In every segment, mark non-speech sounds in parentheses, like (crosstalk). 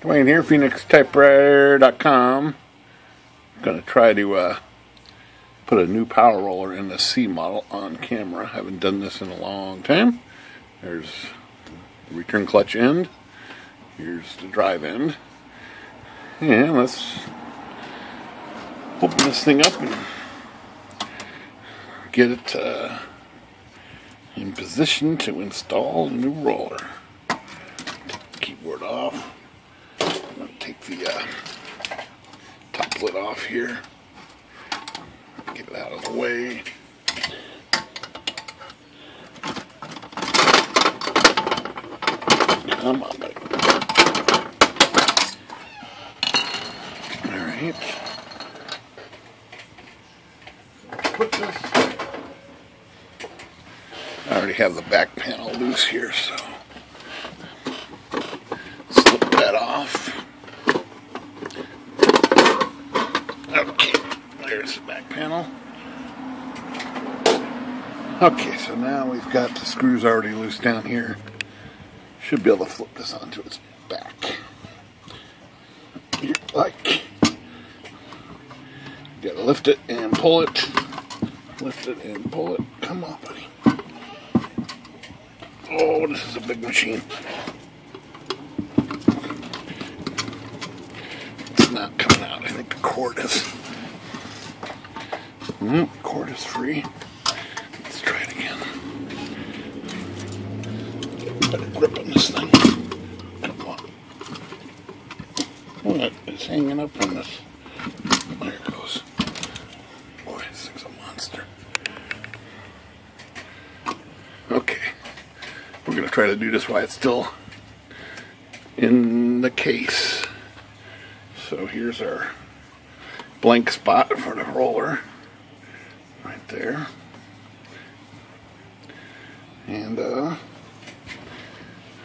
Dwayne here, PhoenixTypewriter.com. Going to try to uh, put a new power roller in the C model on camera. Haven't done this in a long time. There's the return clutch end. Here's the drive end. And let's open this thing up and get it uh, in position to install the new roller. Take the keyboard off. I'm going to take the uh, top lid off here. Get it out of the way. Come on, buddy. All right. Put this. I already have the back panel loose here, so slip that off. Okay, there's the back panel. Okay, so now we've got the screws already loose down here. Should be able to flip this onto its back. Like, you gotta lift it and pull it. Lift it and pull it. Come on, buddy. Oh, this is a big machine. It's not coming out. I think the cord is. Mm, cord is free. Let's try it again. Better grip on this thing. What? It's hanging up on this. There it goes. Boy, this thing's a monster. Okay. We're going to try to do this while it's still in the case. So here's our blank spot for the roller. Right there. And, uh,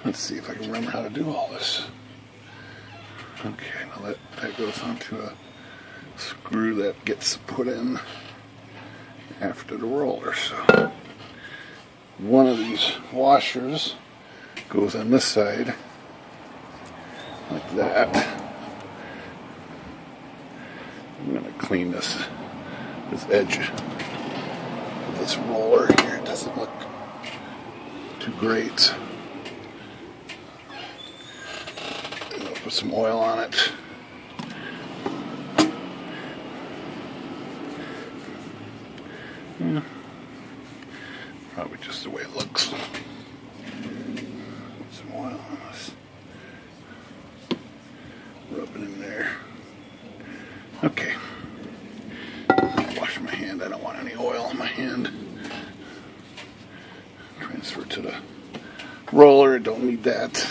let's see if I can remember how to do all this. Okay, now that, that goes onto a screw that gets put in after the roller. So one of these washers goes on this side like that. I'm gonna clean this this edge of this roller here. It doesn't look too great. And I'll put some oil on it. Yeah. Probably just the way it looks. Some oil on this. Rub it in there. Okay. Wash my hand. I don't want any oil on my hand. Transfer to the roller. Don't need that.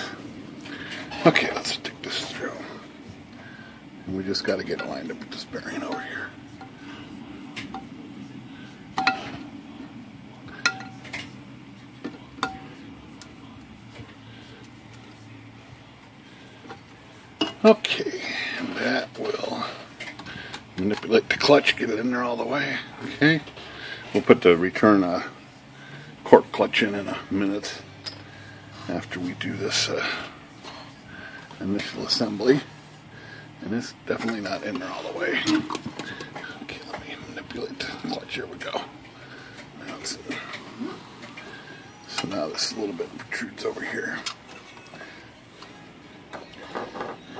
Okay, let's stick this through. And we just got to get lined up with this bearing over here. Okay, that will manipulate the clutch, get it in there all the way. Okay, we'll put the return uh, cork clutch in in a minute after we do this uh, initial assembly. And it's definitely not in there all the way. Okay, let me manipulate the clutch. Here we go. Now. So now this little bit protrudes over here.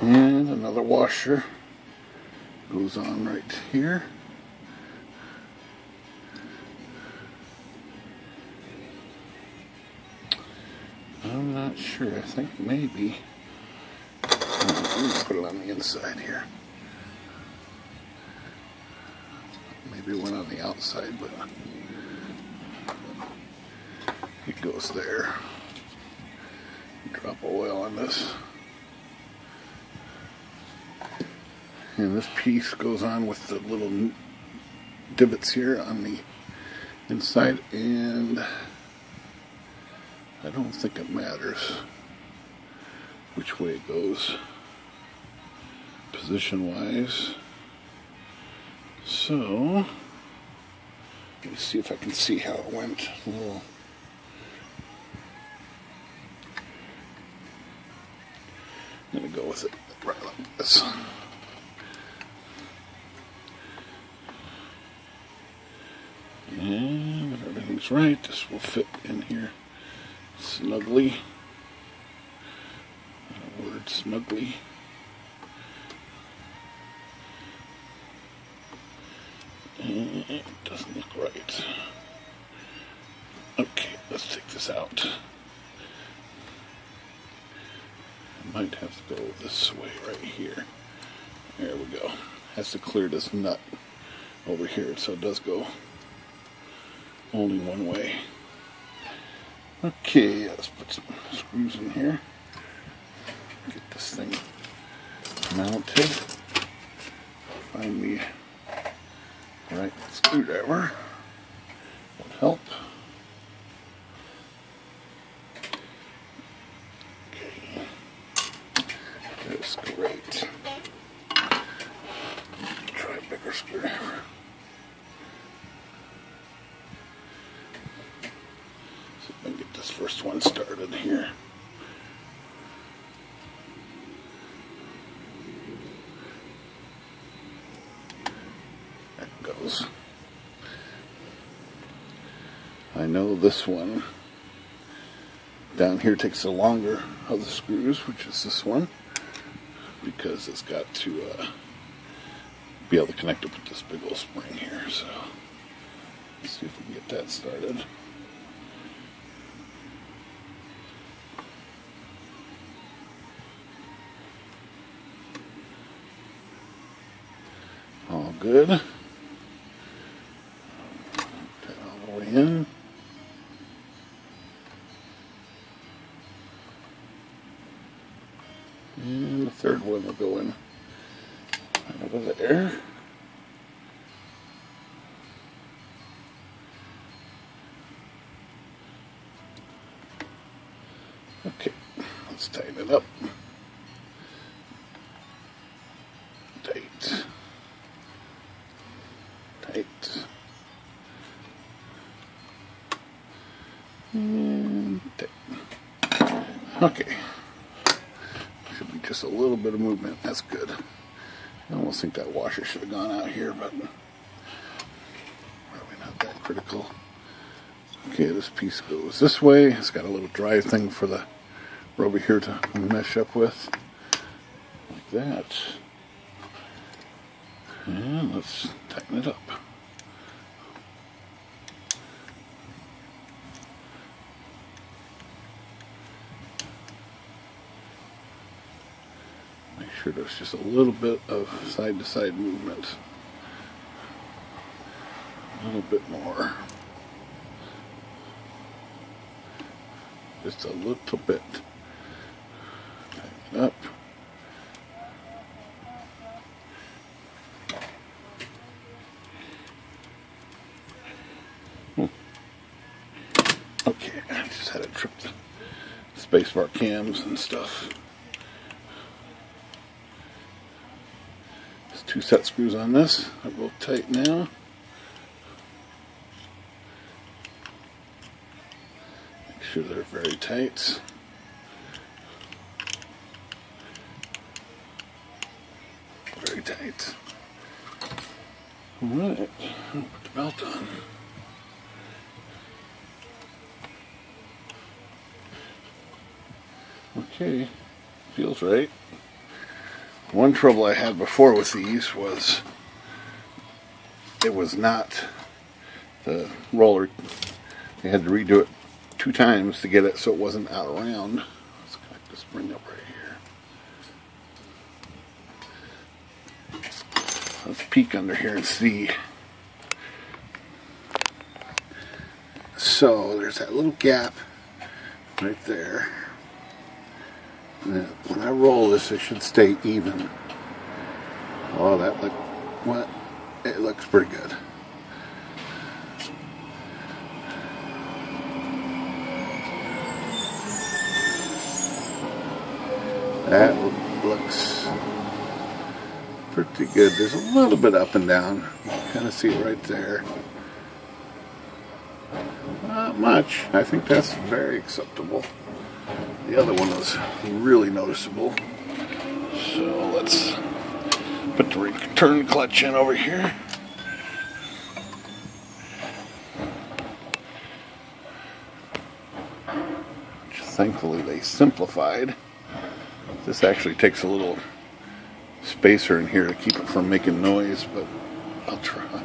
And another washer goes on right here. I'm not sure. I think maybe. I'm gonna put it on the inside here. Maybe one on the outside, but it goes there. Drop oil on this. And this piece goes on with the little divots here on the inside, and I don't think it matters which way it goes position wise. So, let me see if I can see how it went. A little going to go with it right like this. And if everything's right, this will fit in here snugly. Word snugly. It doesn't look right. Okay, let's take this out. I might have to go this way right here. There we go. Has to clear this nut over here so it does go only one way. Okay, let's put some screws in here. Get this thing mounted. Find me screwdriver this one down here takes the longer of the screws, which is this one, because it's got to uh, be able to connect up with this big old spring here. So let's see if we can get that started. All good. Okay, let's tighten it up. Tight. Tight. And tight. Okay. Should be just a little bit of movement. That's good. I almost think that washer should have gone out here, but probably not that critical. Okay, this piece goes this way. It's got a little drive thing for the rubber here to mesh up with. Like that. And let's tighten it up. Make sure there's just a little bit of side to side movement. A little bit more. Just a little bit. Tighten up. Hmm. Okay, I just had to trip the spacebar cams and stuff. There's two set screws on this. They're both tight now. Very tight. Alright, put the belt on. Okay, feels right. One trouble I had before with these was it was not the roller. They had to redo it two times to get it so it wasn't out around. Let's connect the spring up right here. Let's peek under here and see. So there's that little gap right there. And when I roll this, it should stay even. Oh, that look what? It looks pretty good. That looks pretty good. There's a little bit up and down. You can kind of see it right there. Not much. I think that's very acceptable. The other one was really noticeable. So let's put the return clutch in over here. Thankfully, they simplified. This actually takes a little spacer in here to keep it from making noise, but I'll try.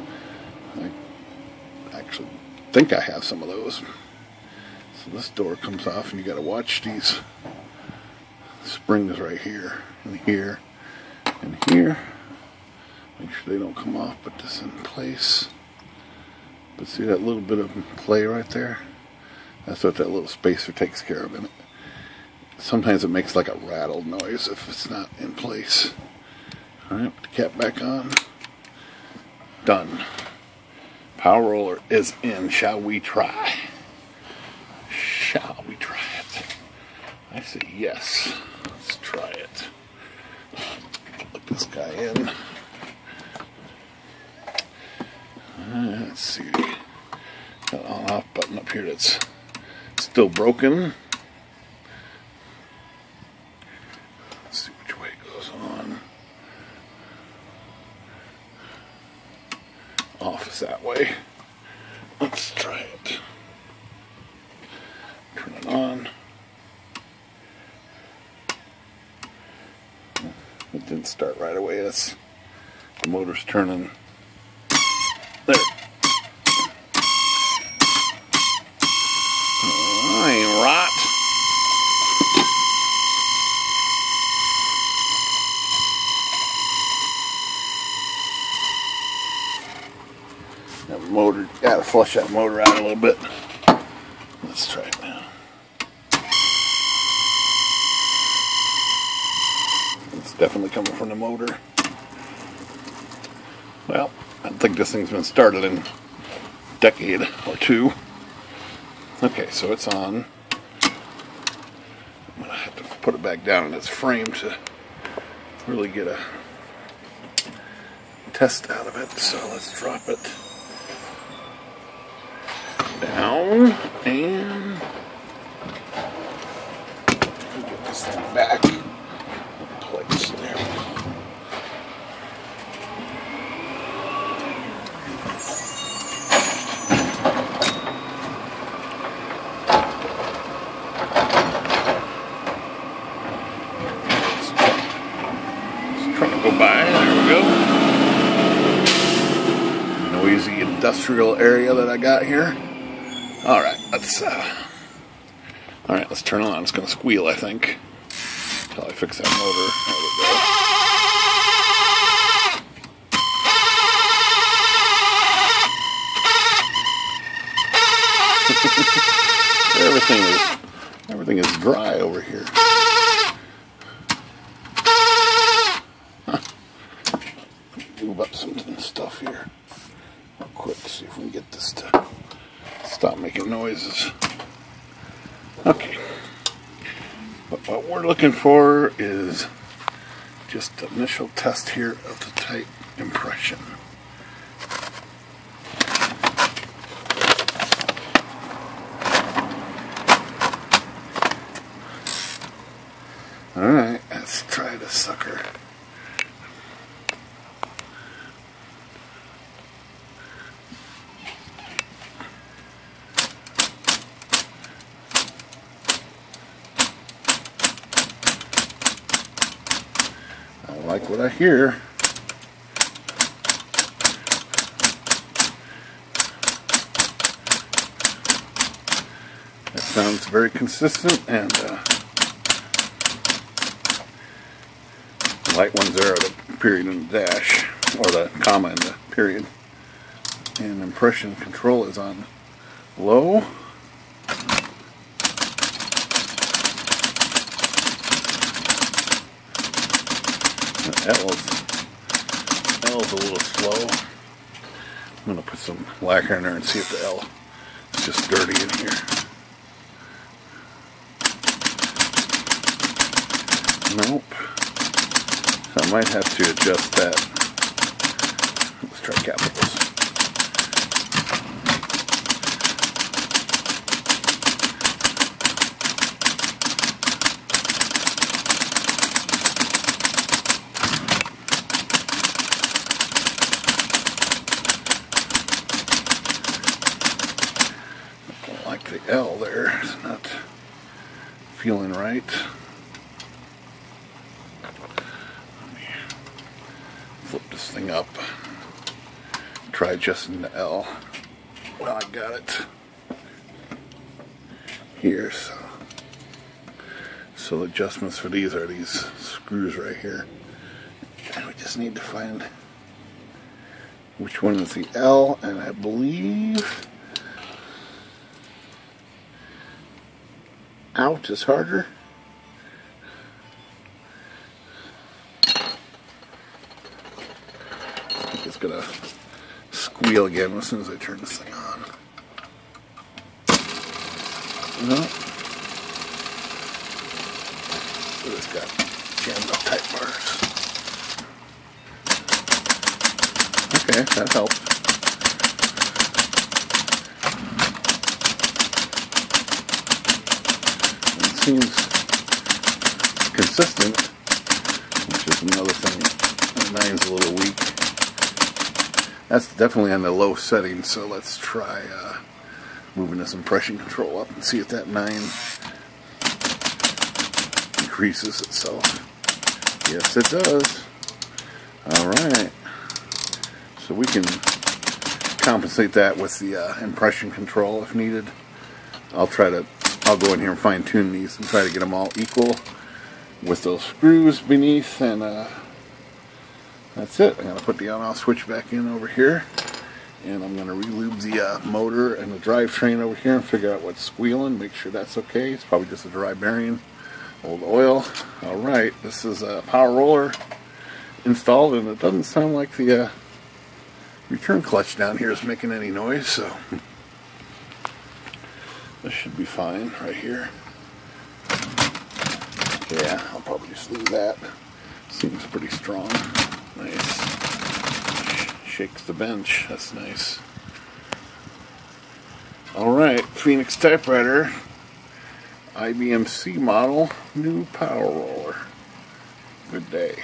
I actually think I have some of those. So this door comes off, and you got to watch these springs right here and here and here. Make sure they don't come off. Put this in place. But see that little bit of play right there? That's what that little spacer takes care of in it. Sometimes it makes like a rattle noise if it's not in place. Alright, put the cap back on. Done. Power roller is in. Shall we try? Shall we try it? I say yes. Let's try it. Put this guy in. Let's see. Got an on off button up here that's still broken. Let's see which way it goes on. Off is that way. Let's try it. Turn it on. It didn't start right away. It's the motor's turning. There. Ain't rot. That motor, gotta flush that motor out a little bit. Let's try it now. Definitely coming from the motor. Well, I think this thing's been started in a decade or two. Okay, so it's on. I'm gonna have to put it back down in its frame to really get a test out of it. So let's drop it down and get this thing back in place. There we go. Let's try to go by. There we go. Noisy industrial area that I got here. All right, let's. Uh, all right, let's turn it on. It's gonna squeal, I think, until I fix that motor. (laughs) Everything is everything is dry over here. Move up some stuff here real quick. See if we can get this to stop making noises. Okay. But what we're looking for is just initial test here of the tight impression. Alright, let's try this sucker. Like what I hear. That sounds very consistent and uh, light ones there are the period and the dash, or the comma and the period. And impression control is on low. L is, L is a little slow. I'm going to put some lacquer in there and see if the L is just dirty in here. Nope. So I might have to adjust that. Let's try capitals. L there. It's not feeling right. Let me flip this thing up. Try adjusting the L. Well, I got it here. So, so the adjustments for these are these screws right here. And we just need to find which one is the L, and I believe out is harder. I think it's gonna squeal again as soon as I turn this thing on. No. It's got jammed up type bars. Okay, that helped. It seems consistent, which is another thing. Nine's a little weak. That's definitely on the low setting, so let's try uh, moving this impression control up and see if that 9 increases itself. Yes, it does. Alright. So we can compensate that with the uh, impression control if needed. I'll try to, I'll go in here and fine tune these and try to get them all equal with those screws beneath and uh, that's it. I'm going to put the on-off switch back in over here and I'm going to relube the uh, motor and the drivetrain over here and figure out what's squealing, make sure that's okay. It's probably just a dry bearing, old oil. Alright, this is a power roller installed and it doesn't sound like the uh, return clutch down here is making any noise, so (laughs) this should be fine right here. Yeah, I'll probably just leave that. Seems pretty strong. Nice shakes the bench. That's nice. Alright, Phoenix typewriter. IBM C model, new power roller. Good day.